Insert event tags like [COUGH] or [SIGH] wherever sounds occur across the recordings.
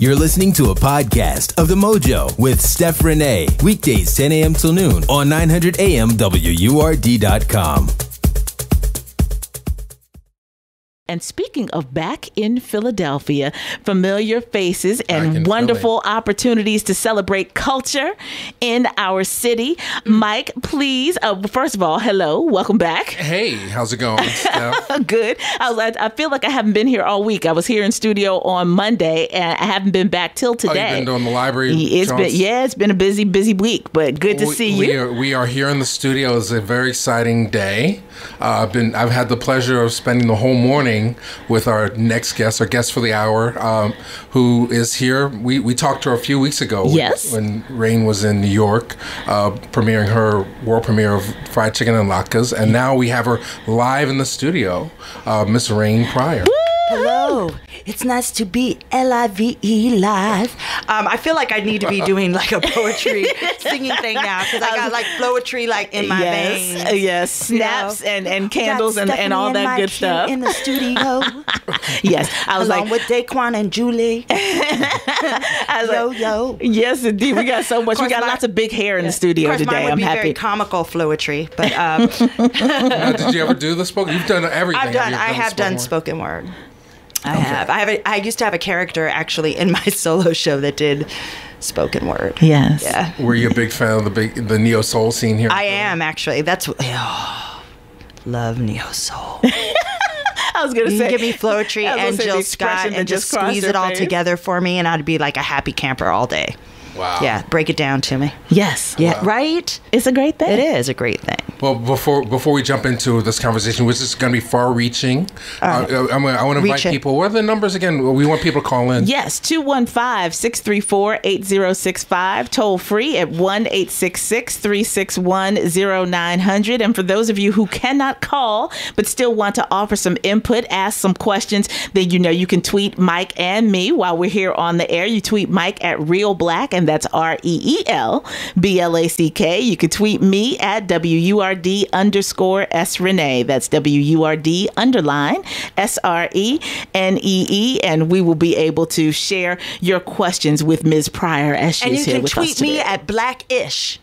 You're listening to a podcast of The Mojo with Steph Renee. Weekdays 10 a.m. till noon on 900 AM WURD.com. And speaking of back in Philadelphia, familiar faces and wonderful opportunities to celebrate culture in our city. Mike, please, uh, first of all, hello, welcome back. Hey, how's it going, [LAUGHS] Good. I, was, I, feel like I haven't been here all week. I was here in studio on Monday, and I haven't been back till Oh, today. been doing the library. It's been yeah, it's been a busy, busy week, but good to we, see we you. Are, we are here in the studio. It's a very exciting day. Uh, I've been I've had the pleasure of spending the whole morning with our next guest, our guest for the hour, um, who is here. We we talked to her a few weeks ago. when- Yes. When, Rain was in New York, uh, premiering her world premiere of Fried Chicken and Latkes, and now we have her live in the studio, uh, Miss Rain Pryor. Hello. It's nice to be L I V E live. Um, I feel like I need to be doing like a poetry [LAUGHS] singing thing now because I got like poetry like in my yes, veins. uh, yes, you know. snaps and, and candles and, and all that good stuff. in the studio, [LAUGHS] yes, I was along like, with Daquan and Julie. [LAUGHS] I was yo like, yo. yes, indeed, we got so much. We got my- lots of big hair in the studio course, today. mine would I'm be very happy. comical poetry, but um, Now, did you ever do the spoken? You've done everything. I've done. You've I have done spoken word. spoken word. I have. I have. A, I used to have a character actually in my [LAUGHS] solo show that did spoken word. Yes. Yeah. Were you a big fan of the big the neo soul scene here? I am actually. That's oh, [GASPS] love neo soul. [LAUGHS] I was gonna You say, give me Floetry I and Jill Scott and just squeeze it all face. together for me, and I'd be like a happy camper all day. Wow. Yeah, break it down to me. Yes. Yeah, right. It's a great thing. It is a great thing. Well, before before we jump into this conversation, which is going to be far-reaching, uh, I'm, I want to invite people. What are the numbers again? We want people to call in. Yes, 215 634 8065, toll free at 1 866 361 0900. And for those of you who cannot call but still want to offer some input, ask some questions, then you know you can tweet Mike and me while we're here on the air. You tweet Mike at Reelblack, and that's R E E L B L A C K. You can tweet me at W U R D underscore S Renee. That's W U R D underline S R E N E E. And we will be able to share your questions with Ms. Pryor as she's And you here can with us tweet me at blackish.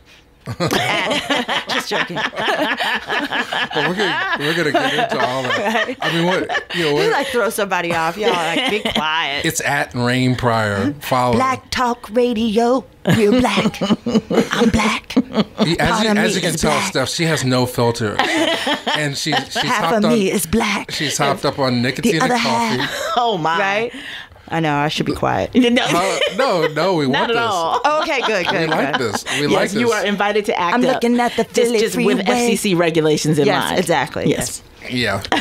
[LAUGHS] Just joking. Well, we're gonna we're gonna get into all that. I mean, what you know? You like throw somebody off. Y'all like be quiet. it's at Rain Pryor. Follow. Black Talk Radio. Real black. I'm black. As, you, part of as you can tell, black. Steph, she has no filter, and she, she's Half hopped of on. me is black. She's hopped up on nicotine the and coffee. half. oh, my. Right? I know. I should be quiet. [LAUGHS] No, Uh, no, no, we [LAUGHS] not want at this. all. Oh, okay, good, good. We like this. We like Yes, this. you are invited to act I'm up. looking at the just, Philly just with. FCC regulations in Yes, mind. exactly, Yes. Yeah. [LAUGHS]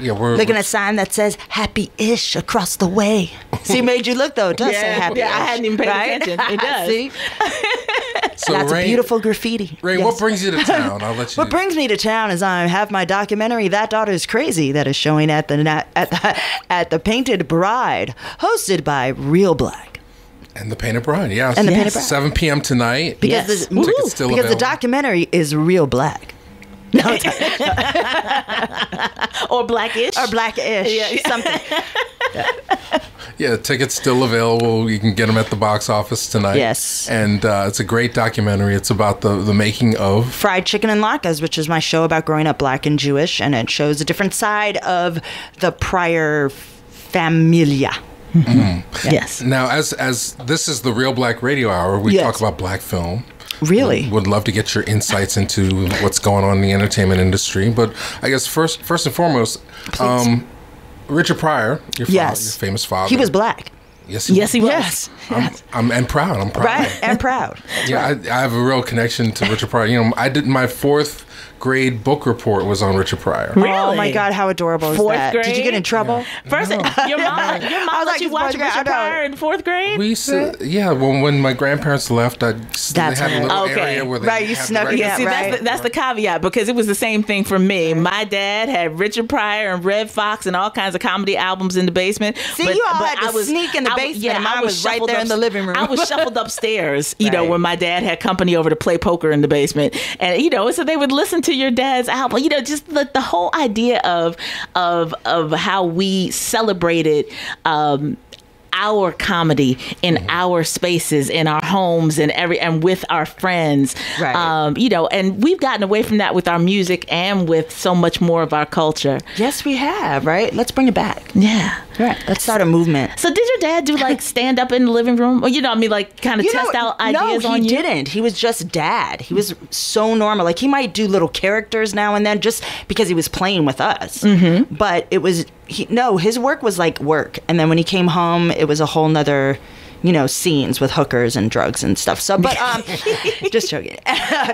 yeah, we're Looking at a sign that says happy-ish across the way. See, made you look though. It does say Yeah, happy. yeah, I hadn't even paid attention. [LAUGHS] It does. See, so that's Rain, a beautiful graffiti. Rain, Yes. what brings you to [LAUGHS] town? I'll let you. What brings me to town is I have my documentary "That Daughter's Crazy" that is showing at the at the, at the Painted Bride, hosted by Reelblack. and the Painted Bride, yes. And the Yes. Painted Bride. 7 p.m. tonight. Because Yes. the, Woo. Tickets still because the documentary is real black. No, it's [LAUGHS] Or blackish. or blackish, Yeah. something. [LAUGHS] Yeah, tickets still available. You can get them at the box office tonight. Yes. And uh, it's a great documentary. It's about the, the making of. Fried Chicken and Latkes, which is my show about growing up black and Jewish, and it shows a different side of the Pryor familia. Yes. Now, as as this is the Reelblack Radio Hour, we Yes. talk about black film. Really? Would love to get your insights into what's going on in the entertainment industry. But I guess first first and foremost, um, Richard Pryor, your, Yes. your famous father. He was black. Yes, he Yes, he was. Yes. I'm, I'm and proud. I'm proud. Right? And proud. [LAUGHS] Yeah, I, I have a real connection to Richard Pryor. You know, I did my fourth grade book report was on Richard Pryor. Really? Oh my God, how adorable is Fourth that? Did you get in trouble? First, [LAUGHS] your mom, [LAUGHS] your mom let like, you watch boy Richard I. Pryor in fourth grade. We used to, yeah. When when my grandparents left, I That's they had a little Okay. area where they Right, you had the snuck record- in. See, right. that's the, that's the caveat because it was the same thing for me. My dad had Richard Pryor and Redd Foxx and all kinds of comedy albums in the basement. See, you all had to sneak in the I basement, and I mine was right shuffled there in the living room. I was shuffled upstairs, [LAUGHS] you know, when my dad had company over to play poker in the basement, and you know, so they would listen to your dad's album. You know, just the, the whole idea of of of how we celebrated. Um, our comedy in Mm-hmm. our spaces, in our homes, and every and with our friends. Right. Um, you know, and we've gotten away from that with our music and with so much more of our culture. Yes, we have. Right. Let's bring it back. Yeah. Right. Let's start a movement. So did your dad do like [LAUGHS] stand up in the living room? Or, you know, I mean, like kind of You test know, out ideas no, on he didn't. He was just dad. He was so normal. Like he might do little characters now and then, just because he was playing with us. Mm-hmm. But it was he, no. His work was like work, and then when he came home, it was a whole nother. You know, scenes with hookers and drugs and stuff. So, but um, [LAUGHS] just joking. [LAUGHS]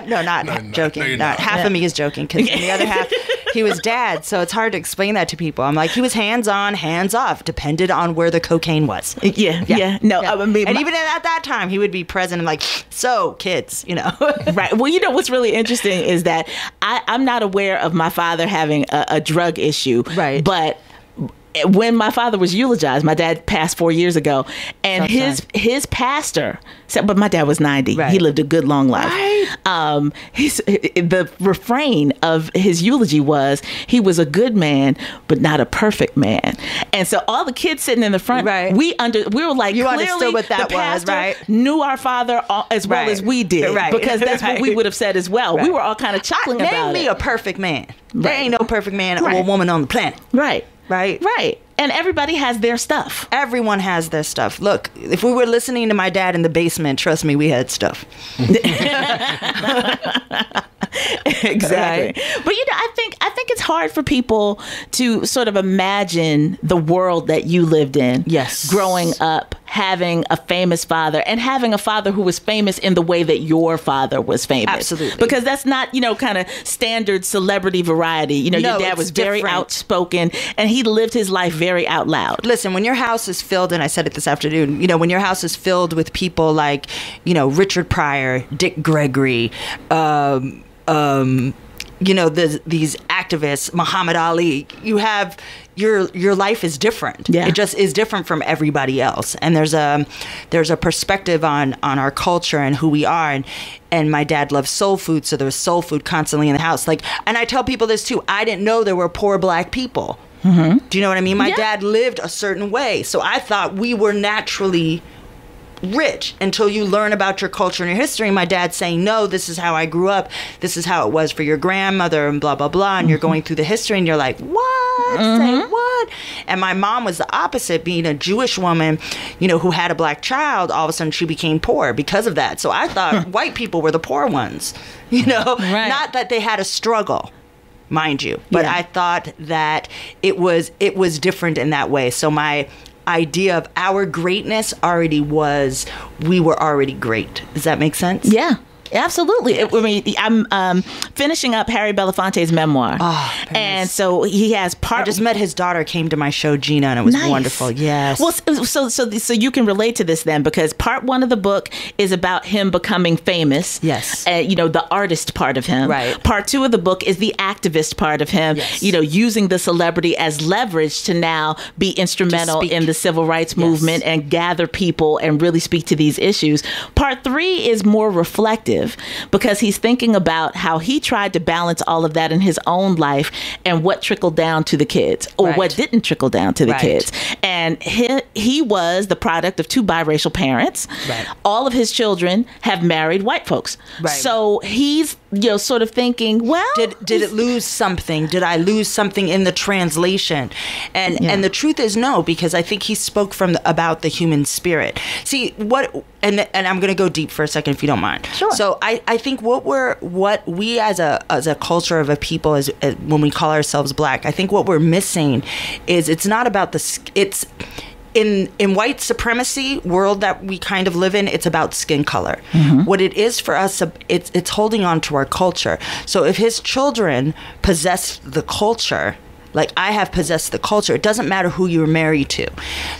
no, not no, joking. no, not. not. half of me is joking because the other half, he was dad. So it's hard to explain that to people. I'm like, he was hands on, hands off, depended on where the cocaine was. Yeah, yeah. No, I mean, and my- even at that time, he would be present and like, so kids, you know. [LAUGHS] right. Well, you know what's really interesting is that I, I'm not aware of my father having a, a drug issue. Right. But when my father was eulogized, my dad passed four years ago, and his his pastor said, "But my dad was 90. Right. He lived a good long life." Right. Um, his the refrain of his eulogy was, "He was a good man, but not a perfect man." And so all the kids sitting in the front, Right. we under we were like, You clearly understood what that was, right? Knew our father all- as well Right. as we did, Right. [LAUGHS] because that's what we would have said as well. We were all kind of chuckling Name about me it. a perfect man. There ain't no perfect man or woman on the planet. right, Right. right. And everybody has their stuff. Everyone has their stuff. Look, if we were listening to my dad in the basement, trust me, we had stuff. [LAUGHS] exactly. But you know, I think I think it's hard for people to sort of imagine the world that you lived in. Yes. Growing up, having a famous father and having a father who was famous in the way that your father was famous. Absolutely. Because that's not, you know, kind of standard celebrity variety. You know, No, your dad was very outspoken and he lived his life very out loud. Listen, when your house is filled, and I said it this afternoon, you know, when your house is filled with people like, you know, Richard Pryor, Dick Gregory, um, um, you know, the, these activists, Muhammad Ali, you have your your life is different. Yeah. It just is different from everybody else. And there's a there's a perspective on on our culture and who we are. And and my dad loves soul food, so there was soul food constantly in the house. Like, and I tell people this too. I didn't know there were poor black people. Mm-hmm. Do you know what I mean? My Yeah. dad lived a certain way, so I thought we were naturally rich until you learn about your culture and your history. My dad's saying, No, this is how I grew up. This is how it was for your grandmother, and blah, blah, blah. And you're mm-hmm. going through the history, and you're like, What? Say mm-hmm. what? And my mom was the opposite, being a Jewish woman, you know, who had a black child. All of a sudden, she became poor because of that. So I thought white people were the poor ones, [LAUGHS] you know, Right. not that they had a struggle mind you but Yeah. i thought that it was it was different in that way so my idea of our greatness already was we were already great does that make sense Yeah. Absolutely. I mean, I'm um, finishing up Harry Belafonte's memoir, very and so he has part. i just met his daughter came to my show gina and it was Nice. wonderful yes Well, so so so so you can relate to this then because part one of the book is about him becoming famous. Yes. uh, you know the artist part of him. Right. Part two of the book is the activist part of him. Yes. You know, using the celebrity as leverage to now be instrumental in the civil rights movement and gather people and really speak to these issues. Part three is more reflective because he's thinking about how he tried to balance all of that in his own life and what trickled down to the kids or Right. what didn't trickle down to the Right. kids. And he, he was the product of two biracial parents. Right. All of his children have married white folks. So he's, you know, sort of thinking, well, did did it lose something did i lose something in the translation and Yeah. and the truth is no because i think he spoke from the, about the human spirit see what and and i'm going to go deep for a second if you don't mind. Sure. so i i think what we're what we as a as a culture of a people as, as uh, when we call ourselves black i think what we're missing is it's not about the it's in in white supremacy world that we kind of live in it's about skin color. Mm-hmm. What it is for us it's it's holding on to our culture. So if his children possess the culture like I have possessed the culture. It doesn't matter who you're married to.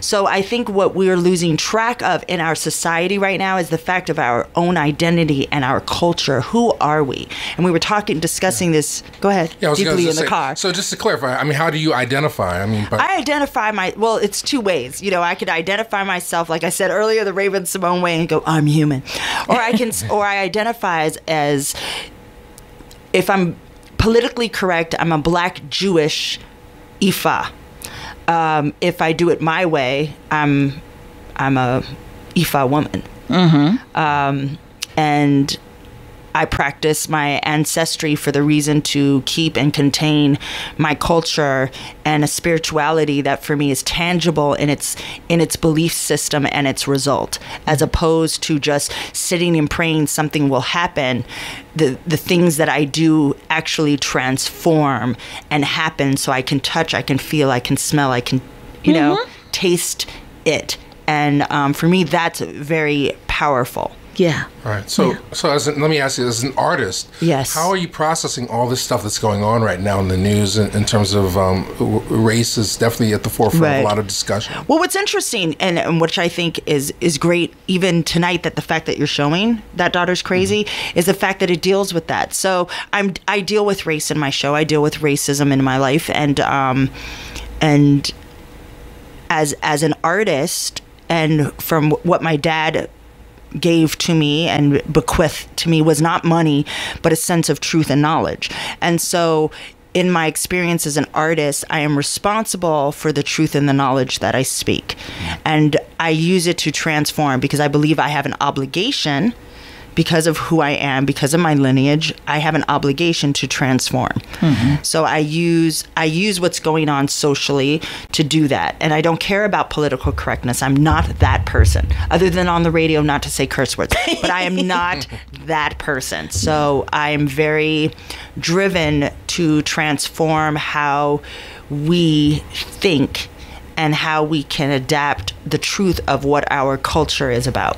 So I think what we're losing track of in our society right now is the fact of our own identity and our culture. Who are we? And we were talking, discussing this. Go ahead. Yeah, I was gonna deeply in say, the car. So just to clarify, I mean, how do you identify? I mean, but I identify my well, it's two ways. You know, I could identify myself, like I said earlier, the Raven-Symoné way, and go, I'm human, or I can, [LAUGHS] or I identify as, as if I'm politically correct, I'm a black Jewish Ifa. Um, if I do it my way, I'm I'm a Ifa woman. Mm-hmm. Um, and I practice my ancestry for the reason to keep and contain my culture and a spirituality that for me is tangible in its in its belief system and its result. As opposed to just sitting and praying something will happen the the things that I do actually transform and happen so I can touch I can feel I can smell I can you know taste it. And um, for me that's very powerful Yeah. All right. So, so as an, let me ask you, as an artist, Yes. how are you processing all this stuff that's going on right now in the news in, in terms of um, race is definitely at the forefront of a lot of discussion. Well, what's interesting and, and which I think is is great, even tonight, that the fact that you're showing that daughter's crazy is the fact that it deals with that. So I'm I deal with race in my show. I deal with racism in my life, and um, and as as an artist, and from what my dad gave to me and bequeathed to me was not money, but a sense of truth and knowledge. And so, in my experience as an artist, I am responsible for the truth and the knowledge that I speak. Mm. And I use it to transform because I believe I have an obligation. Because of who I am, because of my lineage, I have an obligation to transform. Mm-hmm. So I use I use what's going on socially to do that, and I don't care about political correctness. I'm not that person, other than on the radio, not to say curse words. But I am not [LAUGHS] that person. So I am very driven to transform how we think and how we can adapt the truth of what our culture is about.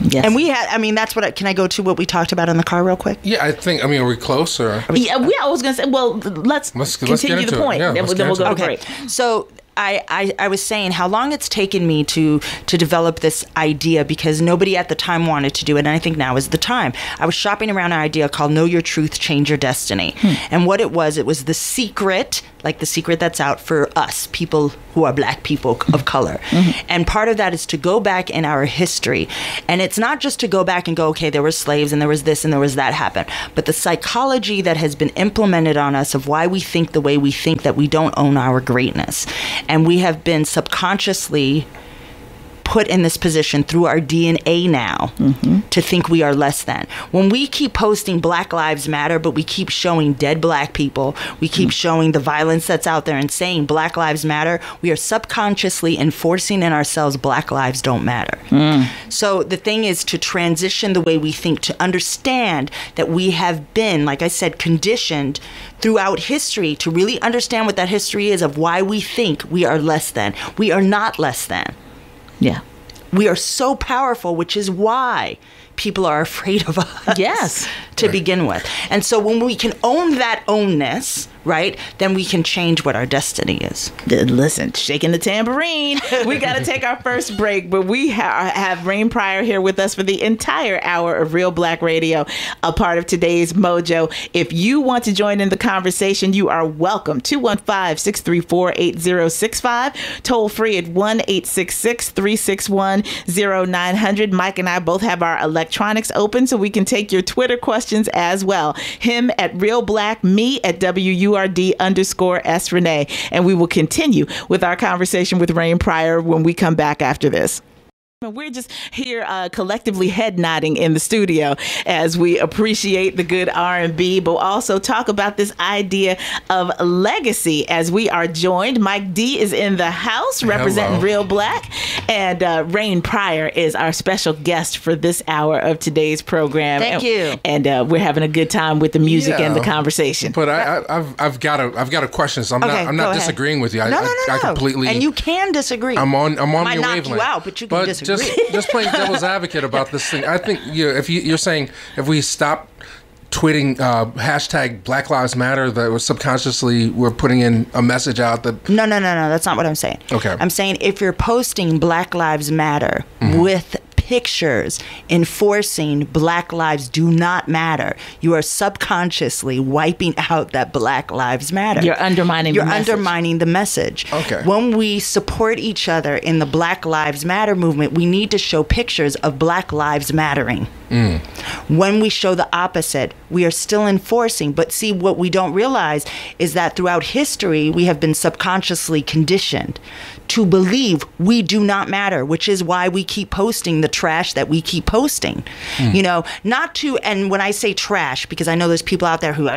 Yes. And we had, I mean, that's what, I, can I go to what we talked about in the car real quick? Yeah, I think. I mean, are we close or? Yeah, we. I was gonna say. Well, let's, Let's- let's get continue into the it. point. Yeah, then, let's then we'll into go it. Okay. break. So I, I, I was saying how long it's taken me to to develop this idea because nobody at the time wanted to do it, and I think now is the time. I was shopping around an idea called "Know Your Truth, Change Your Destiny," hmm. and what it was, it was the secret, like the secret that's out for us, people who are Black people of color, mm-hmm. and part of that is to go back in our history, and it's not just to go back and go, okay, there were slaves and there was this and there was that happen, but the psychology that has been implemented on us of why we think the way we think that we don't own our greatness. And we have been subconsciously put in this position through our DNA now to think we are less than. When we keep posting Black Lives Matter, but we keep showing dead black people, we keep showing the violence that's out there and saying Black Lives Matter, we are subconsciously enforcing in ourselves Black Lives don't matter. So the thing is to transition the way we think, to understand that we have been, like I said, conditioned throughout history to really understand what that history is of why we think we are less than. We are not less than Yeah. we are so powerful, which is why people are [LAUGHS] afraid of us. Yes. To begin with. And so when we can own that ownness, right, then we can change what our destiny is. Listen, shaking the tambourine. We got to take our first break, but we ha- have Rain Pryor here with us for the entire hour of Reelblack Radio, a part of today's Mojo. If you want to join in the conversation, you are welcome. 215 634 8065, toll free at 1 866 361 0900. Mike and I both have our electronics open so we can take your Twitter questions as well. Him at Reelblack, me at WURD underscore S Renee. And we will continue with our conversation with Rain Pryor when we come back after this. We're just here uh, collectively head nodding in the studio as we appreciate the good R&B, but also talk about this idea of legacy as we are joined. Mike D is in the house representing Hello. Reelblack, and uh, Rain Pryor is our special guest for this hour of today's program. Thank and, you. And uh, we're having a good time with the music and the conversation. But I, I, I've, I've got a, I've got a question. So I'm Okay, not, I'm go not ahead. disagreeing with you. I, no, no, no, I, I completely. And you can disagree. I'm on. I'm on Might your knock you wavelength. out, but you can disagree. Just [LAUGHS] just playing devil's advocate about this thing. I think you if you, you're saying if we stop tweeting uh, hashtag Black Lives Matter, that we're subconsciously we're putting in a message out that No, no, no, no. That's not what I'm saying. Okay. I'm saying if you're posting Black Lives Matter Mm-hmm. with pictures enforcing Black Lives do not matter, you are subconsciously wiping out that Black Lives Matter. You're undermining the You're message. undermining the message. Okay. When we support each other in the Black Lives Matter movement, we need to show pictures of Black Lives mattering. Mm. When we show the opposite, we are still enforcing. But see, what we don't realize is that throughout history, we have been subconsciously conditioned to believe we do not matter, which is why we keep posting the trash that we keep posting. Mm. You know, not to, and when I say trash, because I know there's people out there who,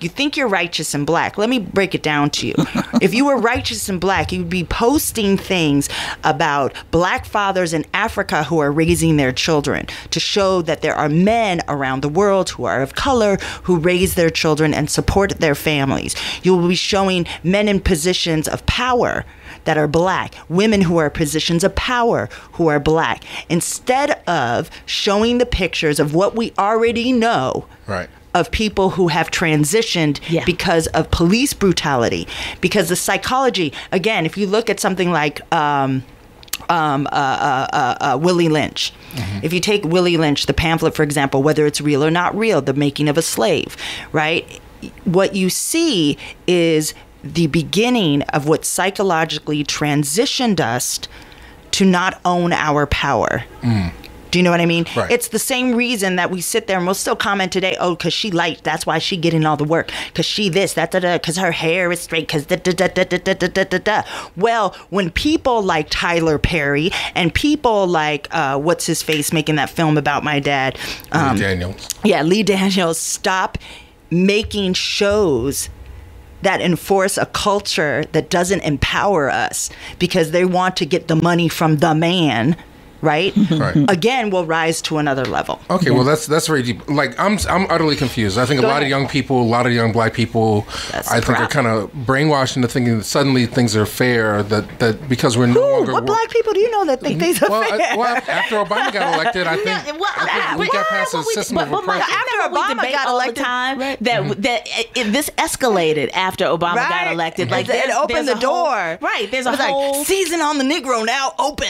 you think you're righteous and black. Let me break it down to you. [LAUGHS] if you were righteous and black, you'd be posting things about black fathers in Africa who are raising their children to show that there are men around the world who are of color who raise their children and support their families. You will be showing men in positions of power that are black, women who are positions of power who are black, instead of showing the pictures of what we already know Right. of people who have transitioned Yeah. because of police brutality. Because the psychology, again, if you look at something like um, um, uh, uh, uh, uh, Willie Lynch, if you take Willie Lynch, the pamphlet, for example, whether it's real or not real, the making of a slave, right? What you see is the beginning of what psychologically transitioned us to not own our power. Do you know what I mean? Right. It's the same reason that we sit there and we'll still comment today. Oh, because she light, that's why she getting all the work. Because she this, that, da, da. Because her hair is straight. Because da, da, da, da, da, da, da, da, da. Well, when people like Tyler Perry and people like uh, what's his face making that film about my dad, um, Daniels. yeah, Lee Daniels, stop making shows that enforce a culture that doesn't empower us because they want to get the money from the man, right? Right. Again, will rise to another level. Okay, well that's that's very deep. Like I'm I'm utterly confused. I think Go a lot ahead. of young people, a lot of young black people, That's I the think are kind of brainwashed into thinking that suddenly things are fair. That that because we're no Ooh, longer what wor- black people do you know that think they's well, fair? I, well, after Obama got elected, I [LAUGHS] think, Yeah, well, I think we got past a but we- system but, of but Mike, after After we Obama debate got all elected- the time Right. that Mm-hmm. that it, it- this escalated after Obama got elected. Like It- it opened the a whole- door. right? There's a whole like season on the Negro now open.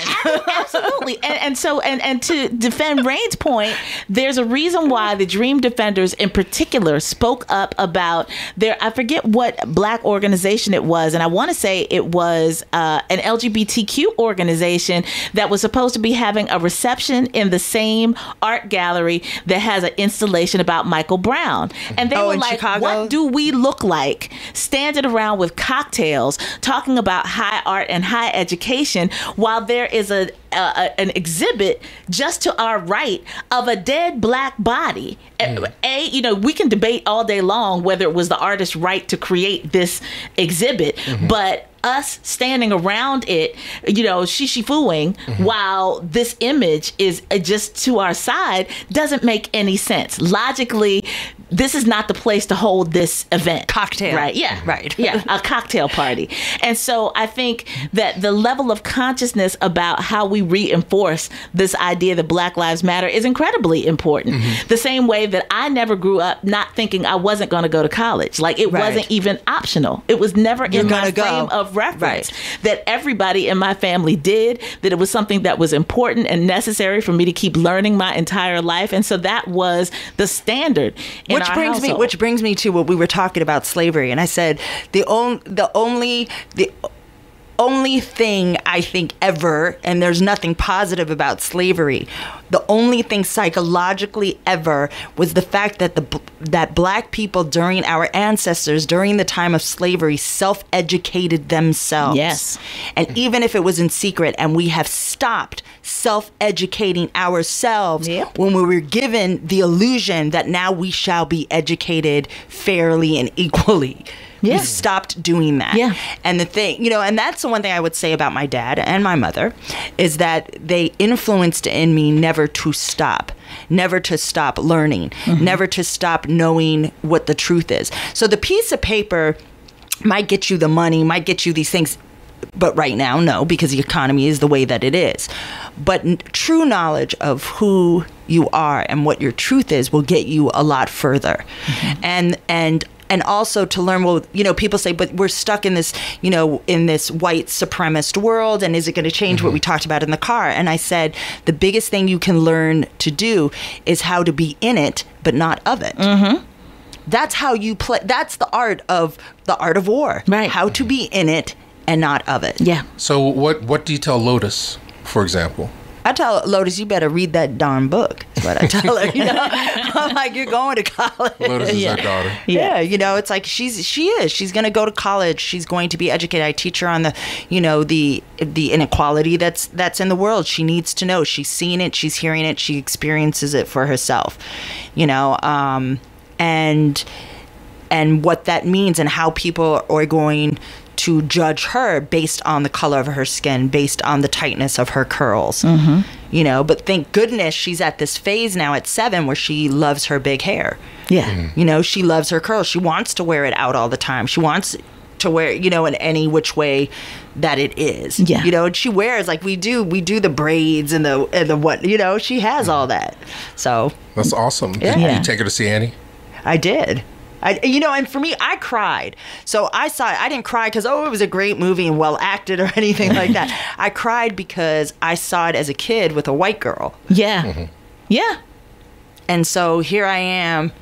Absolutely. And, and so, and, and to defend Rain's point, there's a reason why the Dream Defenders in particular spoke up about their, I forget what black organization it was. And I want to say it was uh, an LGBTQ organization that was supposed to be having a reception in the same art gallery that has an installation about Michael Brown. And they Oh, were like, Chicago? what do we look like standing around with cocktails talking about high art and high education while there is a, a, a- an exhibit just to our right of a dead black body. A- hmm. a you know we can debate all day long whether it was the artist's right to create this exhibit mm-hmm. but us standing around it, you know, shishi fooing mm-hmm. while this image is uh, just to our side doesn't make any sense. Logically, this is not the place to hold this event. Cocktail. Right. Yeah. Mm-hmm. Right. Yeah. A cocktail party. And so I think that the level of consciousness about how we reinforce this idea that Black Lives Matter is incredibly important. Mm-hmm. The same way that I never grew up not thinking I wasn't going to go to college. Like it Right. wasn't even optional. It was never in my go. frame of reference Right. that everybody in my family did, that it was something that was important and necessary for me to keep learning my entire life. And so that was the standard. Which brings me which brings me to what we were talking about slavery and i said the only the only the only thing i think ever and there's nothing positive about slavery the only thing psychologically ever was the fact that the that black people during our ancestors during the time of slavery self-educated themselves Yes. and even if it was in secret and we have stopped self-educating ourselves Yep. when we were given the illusion that now we shall be educated fairly and equally. Yeah. We stopped doing that. Yeah. And the thing, you know, and that's the one thing I would say about my dad and my mother is that they influenced in me never to stop, never to stop learning, mm-hmm. never to stop knowing what the truth is. So the piece of paper might get you the money, might get you these things. But right now, no, because the economy is the way that it is. But n- true knowledge of who you are and what your truth is will get you a lot further. Mm-hmm. And and and also to learn well you know people say but we're stuck in this you know in this white supremacist world and is it going to change what we mm-hmm. talked about in the car and i said the biggest thing you can learn to do is how to be in it but not of it mm-hmm. that's how you play that's the art of the art of war Right. how to be in it and not of it Yeah. So what what detail Lotus, for example? I tell lotus you better read that darn book what I tell her. You know, [LAUGHS] I'm like, you're going to college. Lotus is Yeah. our daughter. Yeah, you know, it's like she's she is. She's going to go to college. She's going to be educated. I teach her on the, you know, the the inequality that's that's in the world. She needs to know. She's seen it. She's hearing it. She experiences it for herself. You know, um, and and what that means and how people are going to judge her based on the color of her skin, based on the tightness of her curls. Mm-hmm. You know, but thank goodness she's at this phase now at seven where she loves her big hair. Yeah. You know, she loves her curls. She wants to wear it out all the time. She wants to wear, you know, in any which way that it is. Yeah. You know, and she wears like we do. We do the braids and the and the what. You know, she has all that. So That's awesome. Did Yeah. you take her to see Annie? I did. I, you know, and for me, I cried. So I saw it. I didn't cry because, oh, it was a great movie and well acted or [LAUGHS] anything like that. [LAUGHS] I cried because I saw it as a kid with a white girl. Yeah. Mm-hmm. Yeah. And so here I am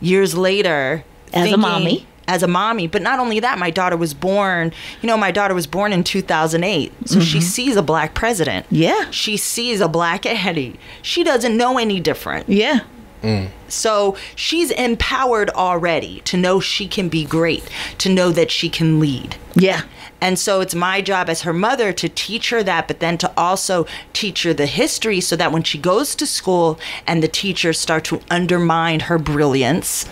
years later. As a mommy. As a mommy. But not only that, my daughter was born, you know, my daughter was born in 2008. So she mm-hmm. sees a black president. Yeah. She sees a black Eddie. She doesn't know any different. Yeah. Mm. So she's empowered already to know she can be great, to know that she can lead. Yeah. And so it's my job as her mother to teach her that, but then to also teach her the history so that when she goes to school and the teachers start to undermine her brilliance,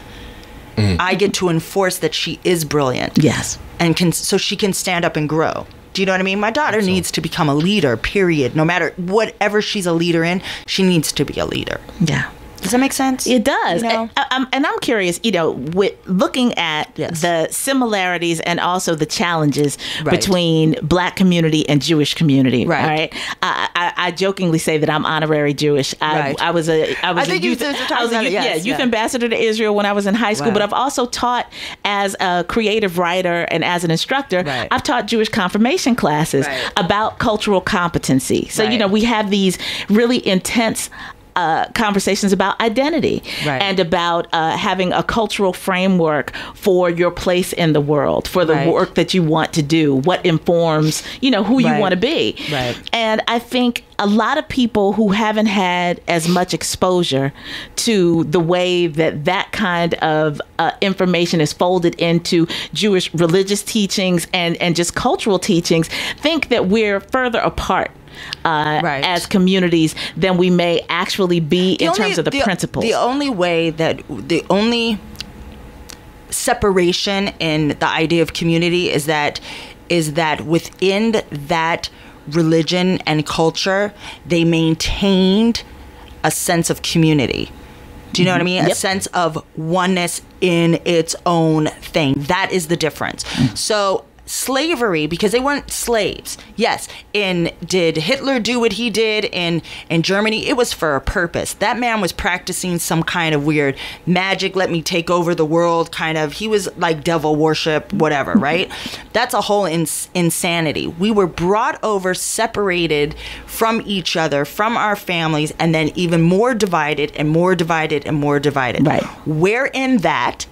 mm. I get to enforce that she is brilliant Yes. and can so she can stand up and grow. Do you know what I mean? My daughter needs to become a leader, period. No matter whatever she's a leader in, she needs to be a leader. Yeah. Does that make sense? It does. You know? And, I'm, and I'm curious, you know, with looking at Yes. the similarities and also the challenges Right. between black community and Jewish community. Right. right? I, I, I jokingly say that I'm honorary Jewish. I, Right. I was a I was I a you youth, said- I was a youth, it, yeah, yes, youth yeah. ambassador to Israel when I was in high school, Wow. but I've also taught as a creative writer and as an instructor. Right. I've taught Jewish confirmation classes about cultural competency. So, you know, we have these really intense uh, conversations about identity Right. and about uh, having a cultural framework for your place in the world, for the Right. work that you want to do, what informs, you know, who you want to be. Right. And I think a lot of people who haven't had as much exposure to the way that that kind of uh, information is folded into Jewish religious teachings and, and just cultural teachings think that we're further apart. Uh, Right. as communities than we may actually be in only- terms of the, principles. The only way that the only separation in the idea of community is that is that within that religion and culture they maintained a sense of community. Do you know what I mean? A sense of oneness in its own thing. That is the difference. So slavery because they weren't slaves. Yes, in did Hitler do what he did in in Germany? It was for a purpose. That man was practicing some kind of weird magic, let me take over the world kind of. He was like devil worship, whatever, [LAUGHS] right? That's a whole ins- insanity. We were brought over separated from each other, from our families and then even more divided and more divided and more divided. Right. Where in that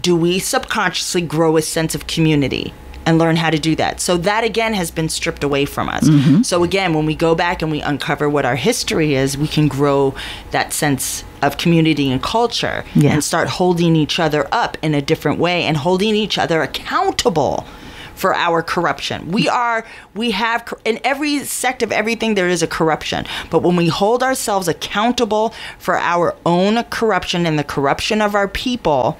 do we subconsciously grow a sense of community and learn how to do that? So that again has been stripped away from us. Mm-hmm. So again, when we go back and we uncover what our history is, we can grow that sense of community and culture Yeah. and start holding each other up in a different way and holding each other accountable for our corruption. We are, we have, in every sect of everything, there is a corruption. But when we hold ourselves accountable for our own corruption and the corruption of our people,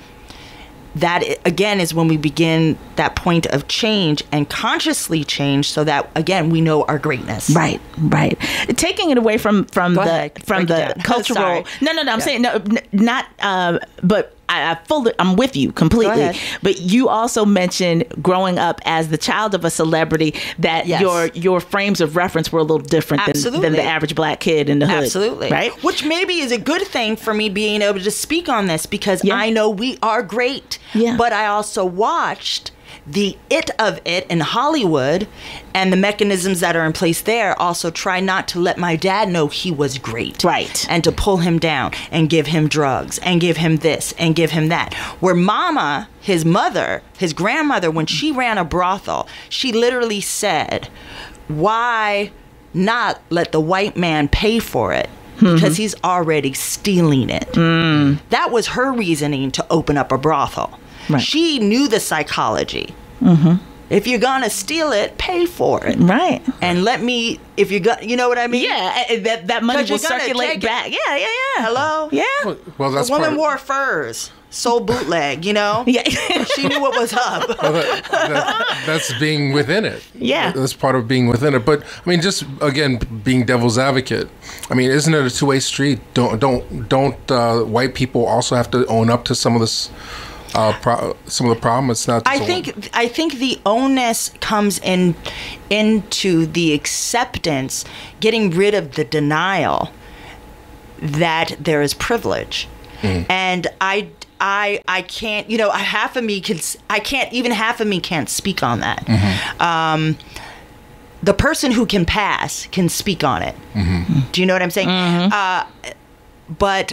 that again is when we begin that point of change and consciously change so that again we know our greatness Right, right. Taking it away from from Go the ahead. from Break the [LAUGHS] cultural. No, no, no. I'm saying no, n- not. Uh, but I, I fully. I'm with you completely. But you also mentioned growing up as the child of a celebrity that Yes. your your frames of reference were a little different than, than the average black kid in the hood. Absolutely. Right. Which maybe is a good thing for me being able to speak on this because Yeah. I know we are great. Yeah. But I also watched the it of it in Hollywood and the mechanisms that are in place there also try not to let my dad know he was great. Right. And to pull him down and give him drugs and give him this and give him that. Where mama, his mother, his grandmother, when she ran a brothel, she literally said, Why not let the white man pay for it because mm-hmm. he's already stealing it. Mm. That was her reasoning to open up a brothel. Right. She knew the psychology. If you're gonna steal it, pay for it. Right. And let me, if you got, you know what I mean? Yeah, uh, that that money 'Cause will circulate take it. back. Yeah, yeah, yeah. Hello? Yeah. Well, that's the woman part, wore furs, sold bootleg, you know? [LAUGHS] Yeah. she knew what was up. [LAUGHS] that- that's being within it. Yeah. That's part of being within it. But I mean, just again, being devil's advocate. I mean, isn't it a two way street? Don't don't don't uh, white people also have to own up to some of this? Uh, pro- some of the problem. It's not. I just a- think I think the onus comes in into the acceptance, getting rid of the denial that there is privilege, and I. I, I can't you know half of me can I can't even half of me can't speak on that. Um, the person who can pass can speak on it. Do you know what I'm saying? Uh, but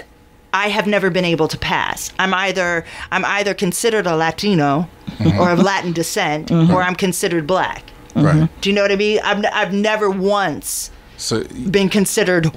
I have never been able to pass. I'm either I'm either considered a Latino mm-hmm. or of Latin descent, or mm-hmm. I'm considered black. right. Do you know what I mean? I've, I've never once So been considered,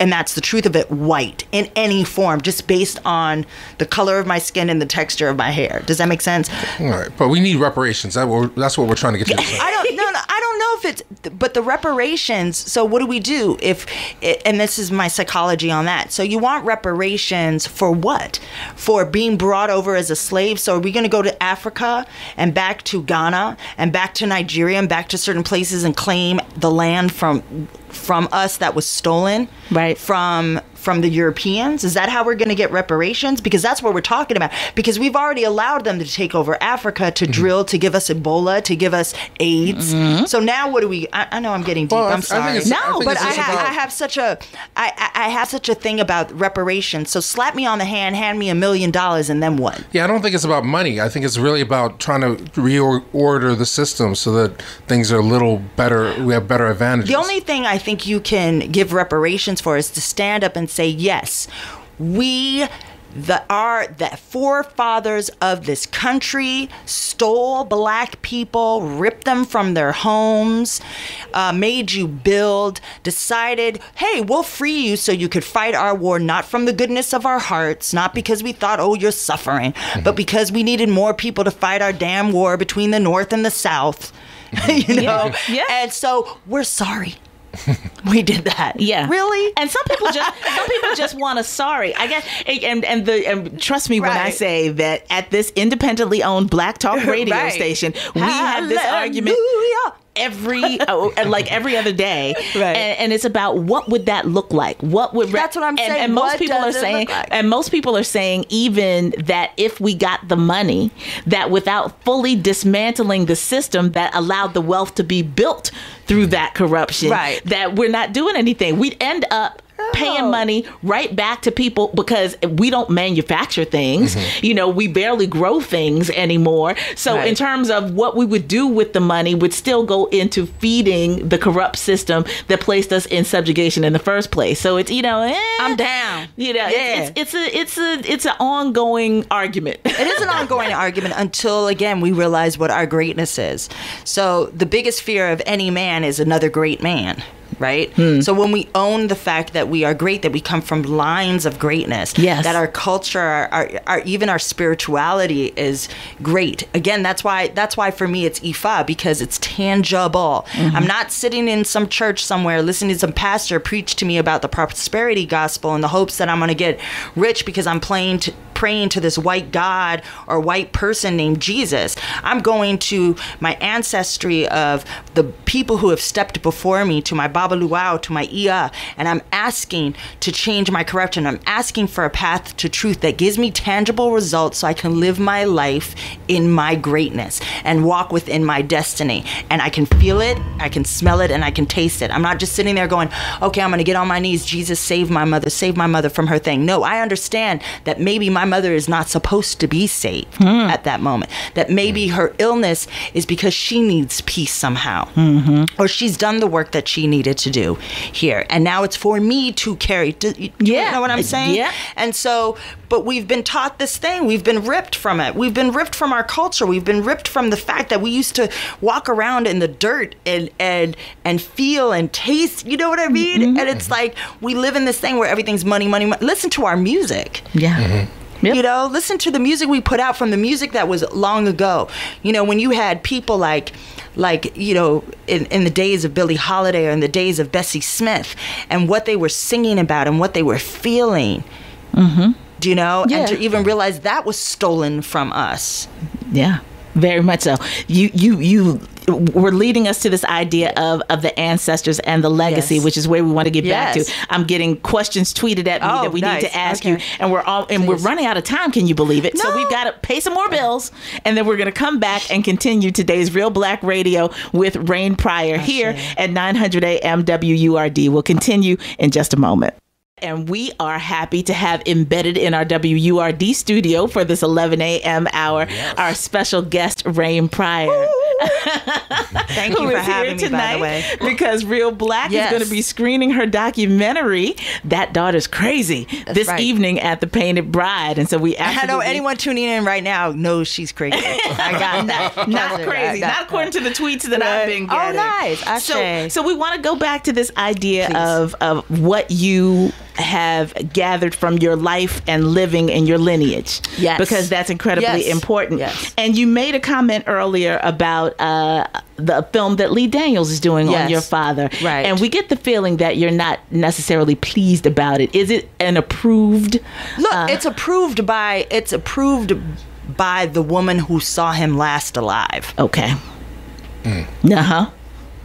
and that's the truth of it, white in any form, just based on the color of my skin and the texture of my hair. Does that make sense? all right, but we need reparations. That we're, that's what we're trying to get to. [LAUGHS] I don't no no I don't know if it's but the reparations so what do we do if and this is my psychology on that so you want reparations for what for being brought over as a slave so are we going to go to Africa and back to Ghana and back to Nigeria and back to certain places and claim the land from from us that was stolen Right. from from the Europeans? Is that how we're going to get reparations? Because that's what we're talking about. Because we've already allowed them to take over Africa, to mm-hmm. drill, to give us Ebola, to give us AIDS. Mm-hmm. So now what do we? I, I know I'm getting deep. Well, I'm sorry. it's- I no, but I, ha- I have such a I, I I have such a thing about reparations. So slap me on the hand, hand me a million dollars, and then what? Yeah, I don't think it's about money. I think it's really about trying to reorder the system so that things are a little better. We have better advantages. The only thing I think you can give reparations for is to stand up and say, yes, we the our the forefathers of this country stole black people, ripped them from their homes, uh, made you build, decided, hey, we'll free you so you could fight our war, not from the goodness of our hearts, not because we thought, oh, you're suffering, but because we needed more people to fight our damn war between the North and the South. [LAUGHS] you know? Yeah. And so we're sorry. [LAUGHS] we did that. Yeah. Really? And some people just some people just want a sorry. I guess and and the and trust me when I say that at this independently owned Black Talk [LAUGHS] radio Right. station, we have this argument. Every [LAUGHS] uh, and like every other day Right. and, and it's about what would that look like what would That's what I'm and, saying. and most What people are saying like? and most people are saying even that if we got the money that without fully dismantling the system that allowed the wealth to be built through that corruption Right. that we're not doing anything we'd end up paying Oh. money right back to people because we don't manufacture things you know we barely grow things anymore so in terms of what we would do with the money would still go into feeding the corrupt system that placed us in subjugation in the first place so it's you know eh, I'm down. you know Yeah. it's, it's a it's a it's an ongoing argument It is an ongoing [LAUGHS] argument until again we realize what our greatness is. So the biggest fear of any man is another great man. Right? Hmm. So when we own the fact that we are great, that we come from lines of greatness, Yes. that our culture, our, our, our even our spirituality is great. Again, that's why that's why for me it's Ifa because it's tangible. Mm-hmm. I'm not sitting in some church somewhere listening to some pastor preach to me about the prosperity gospel in the hopes that I'm going to get rich because I'm playing to, praying to this white God or white person named Jesus. I'm going to my ancestry of the people who have stepped before me, to my Babalawo, to my Ia, and I'm asking to change my corruption. I'm asking for a path to truth that gives me tangible results so I can live my life in my greatness and walk within my destiny. And I can feel it, I can smell it, and I can taste it. I'm not just sitting there going, okay, I'm going to get on my knees. Jesus, save my mother, save my mother from her thing. No, I understand that maybe my mother is not supposed to be safe Hmm. at that moment. That maybe her illness is because she needs peace somehow, Mm-hmm. or she's done the work that she needed to do here, and now it's for me to carry. Do, do Yeah. you know what I'm saying? Yeah. And so, but we've been taught this thing. We've been ripped from it. We've been ripped from our culture. We've been ripped from the fact that we used to walk around in the dirt and and and feel and taste. You know what I mean? Mm-hmm. And it's like we live in this thing where everything's money, money, money. Listen to our music. Yeah. Yep. You know, listen to the music we put out from the music that was long ago. You know, when you had people like, like you know, in, in the days of Billie Holiday or in the days of Bessie Smith, and what they were singing about and what they were feeling. Mm-hmm. Do you know? Yeah. And to even realize that was stolen from us. Yeah, very much so. You you you were leading us to this idea of of the ancestors and the legacy, Yes. which is where we want to get back to. I'm getting questions tweeted at me Oh, that we nice. need to ask Okay. you, and we're all and we're running out of time. Can you believe it? So we've got to pay some more bills, and then we're going to come back and continue today's Reelblack Radio with Rain Pryor here at 900 AM WURD. We'll continue in just a moment. And we are happy to have embedded in our WURD studio for this 11 a.m. hour our special guest, Rain Pryor. [LAUGHS] Thank you for having me, by the way. because Reelblack Yes. is going to be screening her documentary, That Daughter's Crazy, this right. evening at the Painted Bride. And so we I know anyone [LAUGHS] tuning in right now knows she's crazy. I got [LAUGHS] that. Not Trust crazy, not according to the tweets that I've been getting. Oh, nice. So, Ashe. so we want to go back to this idea Please. of of what you have gathered from your life and living and your lineage. Yes. because that's incredibly Yes. important. Yes. And you made a comment earlier about uh, the film that Lee Daniels is doing on your father, Right. And we get the feeling that you're not necessarily pleased about it. Is it an approved? Look, uh, it's approved by it's approved by the woman who saw him last alive. Okay. Uh huh.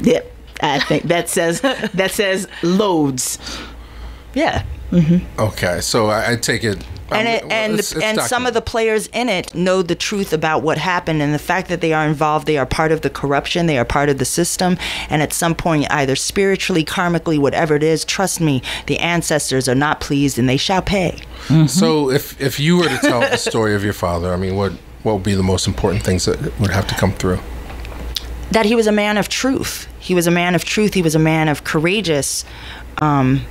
Yep. I think that says that says loads. Yeah. Okay, so I, I take it. And it, and it's- it's and some of the players in it know the truth about what happened and the fact that they are involved. They are part of the corruption. They are part of the system. And at some point, either spiritually, karmically, whatever it is, trust me, the ancestors are not pleased and they shall pay. So if if you were to tell the [LAUGHS] story of your father, I mean, what what would be the most important things that would have to come through? that he was a man of truth. He was a man of truth. He was a man of courageous, um,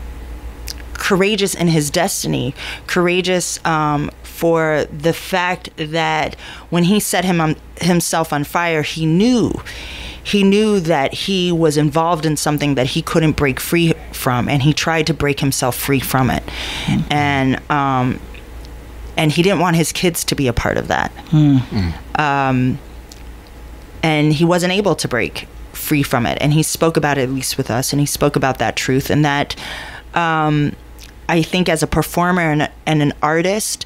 courageous in his destiny, courageous um, for the fact that when he set him on, himself on fire, he knew. He knew that he was involved in something that he couldn't break free from, and he tried to break himself free from it. And um, and he didn't want his kids to be a part of that Um, and he wasn't able to break free from it and he spoke about it at least with us and he spoke about that truth and that um, i think as a performer and, and an artist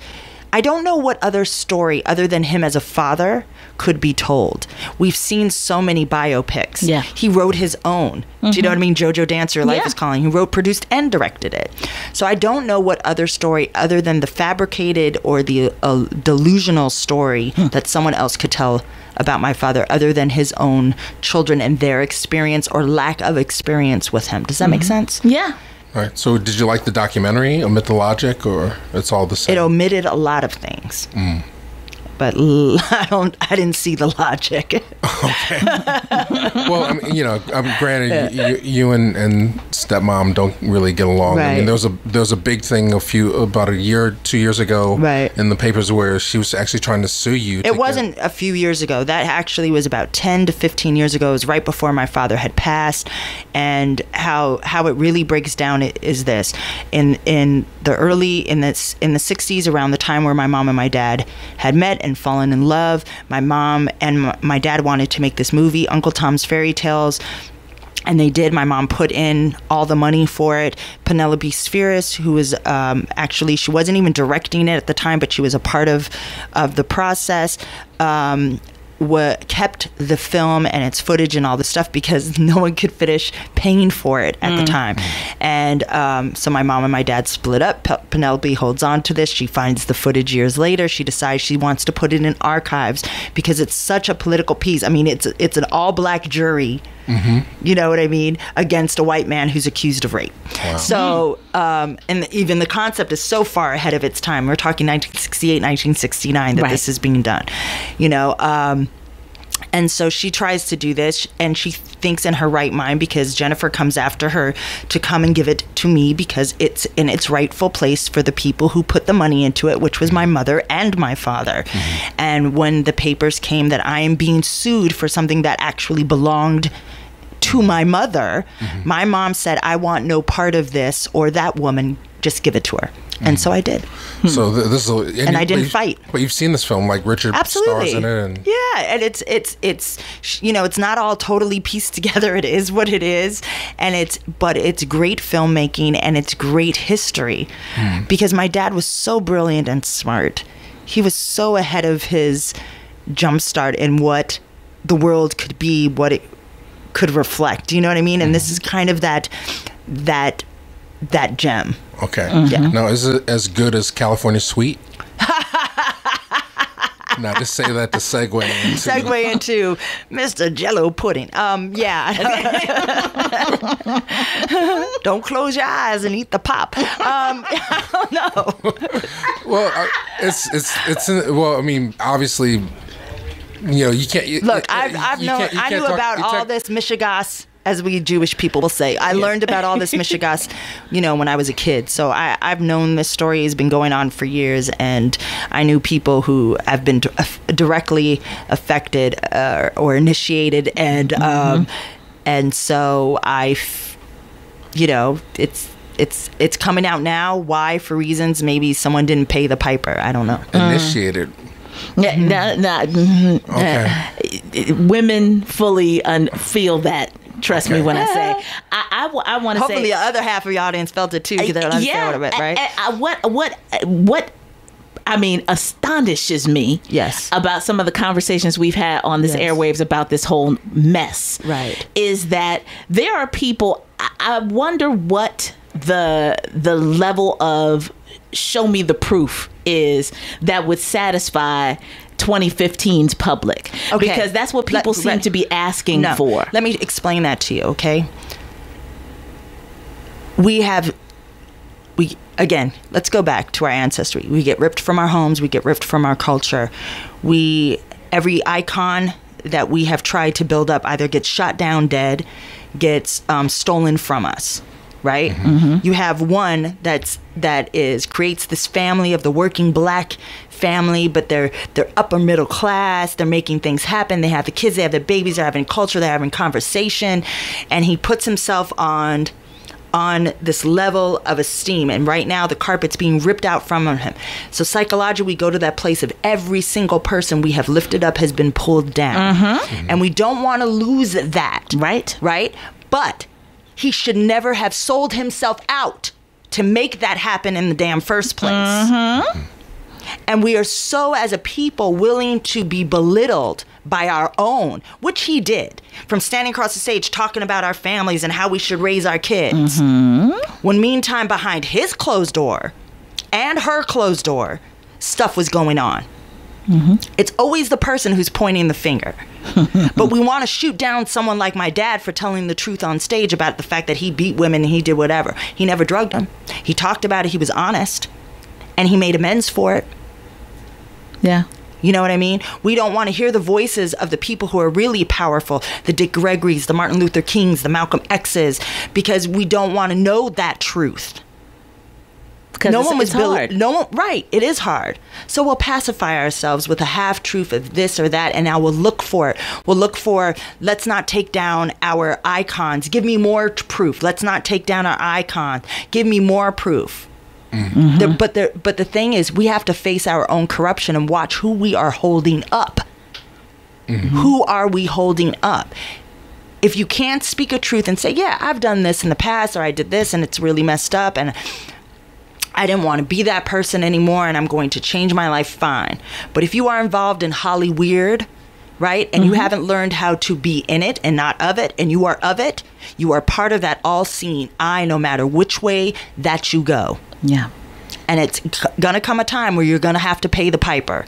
i don't know what other story other than him as a father could be told. We've seen so many biopics. Yeah. he wrote his own. Do you know what i mm-hmm. mean? Jo Jo Dancer life Yeah. is calling. He wrote produced and directed it. So i don't know what other story other than the fabricated or the uh, delusional story hmm. that someone else could tell about my father other than his own children and their experience or lack of experience with him. Does that make mm-hmm. sense? Yeah. All right. So did you like the documentary, Omit the Logic, or it's all the same? it omitted a lot of things mm. But l- [LAUGHS] I don't. I didn't see the logic. Okay. well, I mean, you know, granted, you, you and, and stepmom don't really get along. Right. I mean, there was a there was a big thing a few about a year, two years ago, Right. in the papers where she was actually trying to sue you. to It wasn't a few years ago. That actually was about 10 to 15 years ago. It was right before my father had passed. And how how it really breaks down is this. In in the early in the s- in the 60s around the time where my mom and my dad had met and fallen in love, my mom and my, dad wanted to make this movie Uncle Tom's Fairy Tales and they did. My mom put in all the money for it. Penelope Spheeris, who was um, actually she wasn't even directing it at the time, but she was a part of of the process. Um, wa kept the film and its footage and all the stuff because [LAUGHS] no one could finish paying for it at the time, and um, so my mom and my dad split up. Pe- Penelope holds on to this. She finds the footage years later. She decides she wants to put it in archives because it's such a political piece. I mean, it's it's an all black jury You know what I mean? Against a white man who's accused of rape. So, um, and even the concept is so far ahead of its time. We're talking 1968, 1969 that Right. this is being done. You know, um, and so she tries to do this and she thinks in her right mind because Jennifer comes after her to come and give it to me because it's in its rightful place for the people who put the money into it, which was my mother and my father. And when the papers came that I am being sued for something that actually belonged to my mother, my mom said, I want no part of this or that woman, just give it to her. And so I did. So th- this is, a, and, And I didn't but fight. But you've seen this film, like Richard Absolutely. stars in it, and yeah, and it's it's it's you know it's not all totally pieced [LAUGHS] together. It is what it is, and it's but it's great filmmaking and it's great history, Hmm. because my dad was so brilliant and smart. He was so ahead of his jumpstart in what the world could be, what it could reflect. You know what I mean? And this is kind of that that that gem. okay. Mm-hmm. Now, is it as good as California Suite? [LAUGHS] now, just say that to segue into. segue [LAUGHS] into Mr. Jello pudding. Um, yeah. [LAUGHS] don't close your eyes and eat the pop. Um, I don't know. Well, it's it's it's well. I mean, obviously, you know, you can't. You, Look, I've, I've you known, can't- you I knew talk- about all this Michigas, as we Jewish people will say. I learned about all this [LAUGHS] Michigas, you know, when I was a kid. So I, I've known this story has been going on for years, and I knew people who have been d- directly affected uh, or initiated, and um, and so I, f- you know, it's. It's it's coming out now. Why? For reasons maybe someone didn't pay the piper. I don't know. initiated. Yeah, nah, nah, mhm. Okay. Uh, women fully un- feel that. Trust me when I say I, I, want to Hopefully, say the other half of your audience felt it too because they don't understand what I meant, a- right? a- a- what what what I mean astonishes me. Yes. About some of the conversations we've had on this Yes. airwaves about this whole mess. Right. Is that there are people I, I wonder what the the level of show me the proof is that would satisfy 2015's public Okay. because that's what people Let- seem let- to be asking No. for Let me explain that to you, okay? We have we again, let's go back to our ancestry. We get ripped from our homes, we get ripped from our culture. We every icon that we have tried to build up either gets shot down dead, gets um, stolen from us. Right? Mm-hmm. Mm-hmm. You have one that's that is creates this family of the working black family, but they're they're upper middle class. They're making things happen. They have the kids. They have the babies. They're having culture. They're having conversation, and he puts himself on on this level of esteem. And right now, the carpet's being ripped out from him. So psychologically, we go to that place of every single person we have lifted up has been pulled down, mm-hmm. and we don't want to lose that. Right. Right. But he should never have sold himself out to make that happen in the damn first place. Mm-hmm. And we are so, as a people, willing to be belittled by our own, which he did, from standing across the stage talking about our families and how we should raise our kids. Mm-hmm. When, meantime, behind his closed door and her closed door, stuff was going on. Mm-hmm. It's always the person who's pointing the finger. [LAUGHS] but we want to shoot down someone like my dad for telling the truth on stage about the fact that he beat women and he did whatever. He never drugged them. He talked about it, he was honest, and he made amends for it. yeah You know what I mean? We don't want to hear the voices of the people who are really powerful, the Dick Gregorys, the Martin Luther Kings, the Malcolm X's, because we don't want to know that truth. Because no it's, one was hard. No one, right? It is hard. So we'll pacify ourselves with a half truth of this or that, and now we'll look for it. We'll look for. Let's not take down our icons. Give me more proof. Let's not take down our icon. Give me more proof. Mm-hmm. The- but the but the thing is, we have to face our own corruption and watch who we are holding up. Mm-hmm. Who are we holding up? If you can't speak a truth and say, "Yeah, I've done this in the past, or I did this, and it's really messed up," and I didn't want to be that person anymore and I'm going to change my life, fine. But if you are involved in Hollyweird, right, and you mm-hmm. haven't learned how to be in it and not of it, and you are of it, you are part of that all seeing eye no matter which way that you go. yeah And it's c- gonna come a time where you're gonna have to pay the piper.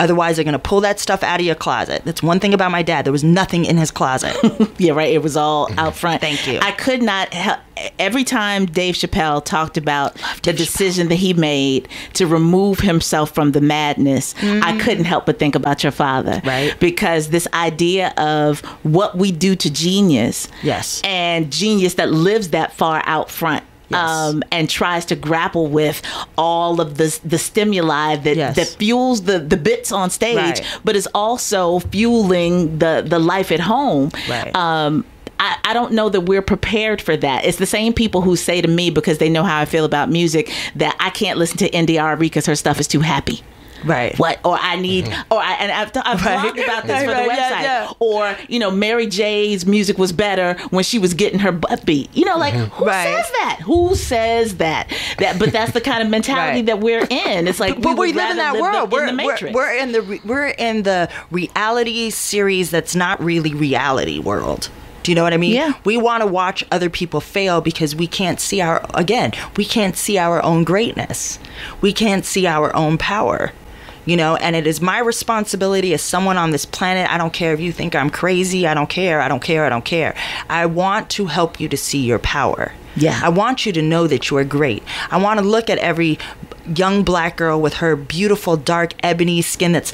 Otherwise, they're going to pull that stuff out of your closet. That's one thing about my dad. There was nothing in his closet. [LAUGHS] Yeah, right. It was all out front. Thank you. I could not help. Every time Dave Chappelle talked about the decision that he made to remove himself from the madness, I couldn't help but think about your father. Mm-hmm. Right. Because this idea of what we do to genius. Yes. And genius that lives that far out front. Yes. Um, and tries to grapple with all of the the stimuli that, Yes. that fuels the, the bits on stage, Right. but is also fueling the the life at home. Right. Um, I, I don't know that we're prepared for that. It's the same people who say to me because they know how I feel about music that I can't listen to India.Arie because her stuff is too happy. Right. What or I need mm-hmm. or I and I've, I've Right. blogged about this Right, for the [LAUGHS] right, website. yeah, yeah. Or you know, Mary J's music was better when she was getting her butt beat. You know, like mm-hmm. who Right. says that? Who says that? That but that's the kind of mentality Right. that we're in. It's like but we, would live in rather that world. the- we're, in the we're- matrix. we're in the re- we're in the reality series that's not really reality world. Do you know what I mean? Yeah. We want to watch other people fail because we can't see our again, we can't see our own greatness. We can't see our own power. You know, and it is my responsibility as someone on this planet. I don't care if you think I'm crazy. I don't care. I don't care. I don't care. I want to help you to see your power. Yeah. I want you to know that you are great. I want to look at every young black girl with her beautiful dark ebony skin that's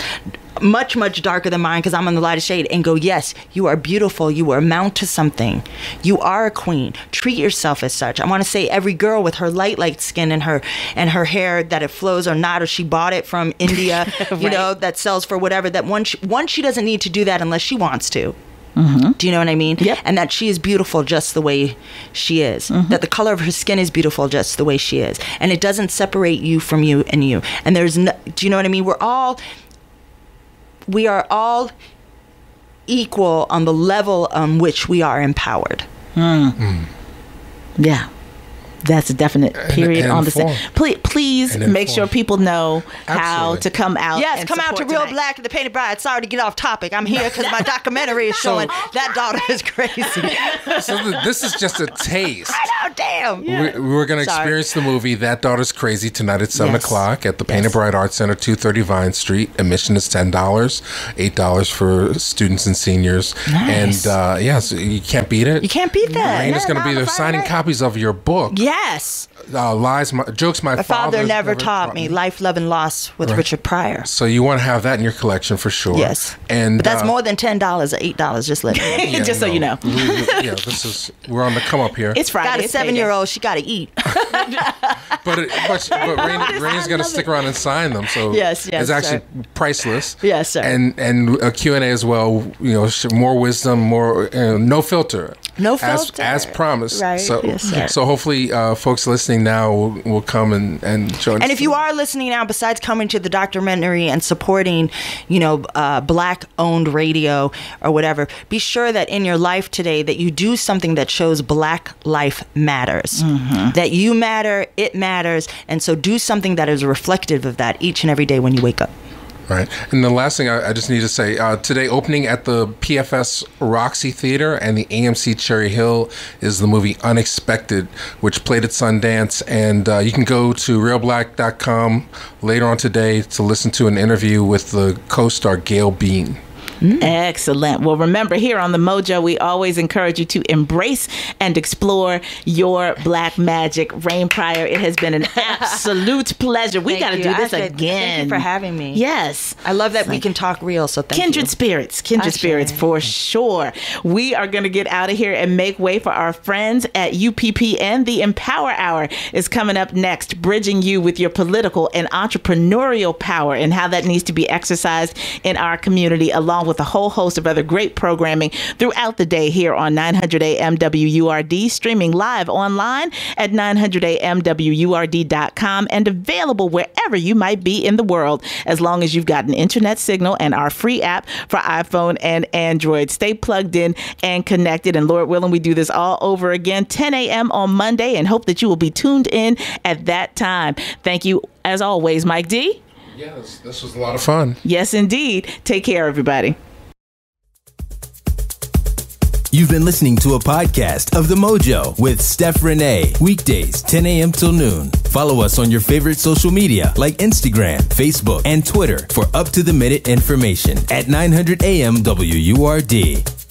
much much darker than mine because I'm in the lightest shade and go, "Yes, you are beautiful. You are amount to something. You are a queen. Treat yourself as such." I want to say every girl with her light light skin and her and her hair that it flows or not or she bought it from India, [LAUGHS] you know, that sells for whatever that one she, one she doesn't need to do that unless she wants to. Mm-hmm. Do you know what I mean? Yep. And that she is beautiful just the way she is. Mm-hmm. That the color of her skin is beautiful just the way she is. And it doesn't separate you from you and you. And there's no, do you know what I mean? We're all, we are all equal on the level on which we are empowered. Mm. Mm. Yeah. That's a definite period and on the set. Please, please And make sure people know how to come out. Yes, and come out to support Real tonight. Black and the Painted Bride. Sorry to get off topic. I'm here because my [LAUGHS] documentary is showing that daughter is [LAUGHS] crazy. So th- this is just a taste. [LAUGHS] oh, damn. We, we're going to experience the movie That Daughter's Crazy tonight at 7 Yes. o'clock at the Painted Bride Art Center, 230 Vine Street. Admission is $10, $8 for students and seniors. Nice. And uh, yeah, so you can't beat it. You can't beat that. Rain is going to be not there signing Friday. copies of your book, Yes. Uh, Lies, my, Jokes My, My father never taught me life, love, and loss with Right. Richard Pryor. So you want to have that in your collection for sure. Yes, And but that's uh, more than ten dollars or eight dollars. Just let me. [LAUGHS] yeah, [LAUGHS] Just so you know. We- we- yeah, this is we're on the come up here. It's Friday. Got a seven-year-old. She got to eat. [LAUGHS] but it, but, but Rain, Rain's going to stick around and sign them. So Yes, yes, it's actually sir. priceless. Yes, sir. And and a Q and A as well. You know, more wisdom, more uh, no filter. No as, filter. as promised. Right. So Yes, sir. so hopefully, uh, folks listening now will, will come and and join. And us. if you are listening now, besides coming to the documentary and supporting, you know, uh, black-owned radio or whatever, be sure that in your life today that you do something that shows Black life matters. That you matter, it matters, and so do something that is reflective of that each and every day when you wake up. Right. And the last thing I, I just need to say uh, today, opening at the PFS Roxy Theater and the AMC Cherry Hill is the movie Unexpected, which played at Sundance. And uh, you can go to reelblack.com later on today to listen to an interview with the co star Gail Bean. Excellent. Well, remember, here on the Mojo, we always encourage you to embrace and explore your black magic. Rain Pryor, it has been an [LAUGHS] absolute pleasure. We got to do this again. thank you for having me. Yes. I love that we can talk real. So thank you. Kindred you. spirits, kindred spirits for sure. We are going to get out of here and make way for our friends at UPPN. The Empower Hour is coming up next, bridging you with your political and entrepreneurial power and how that needs to be exercised in our community, along with a whole host of other great programming throughout the day here on 900 AM WURD, streaming live online at 900AMWURD.com and available wherever you might be in the world as long as you've got an internet signal and our free app for iPhone and Android. Stay plugged in and connected. And Lord willing, we do this all over again, 10 a.m. on Monday, and hope that you will be tuned in at that time. Thank you, as always, Mike D. Yes, this was a lot of fun. Yes, indeed. Take care, everybody. You've been listening to a podcast of The Mojo with Steph Renee. Weekdays, 10 a.m. till noon. Follow us on your favorite social media like Instagram, Facebook, and Twitter for up to the minute information at 900 AM WURD.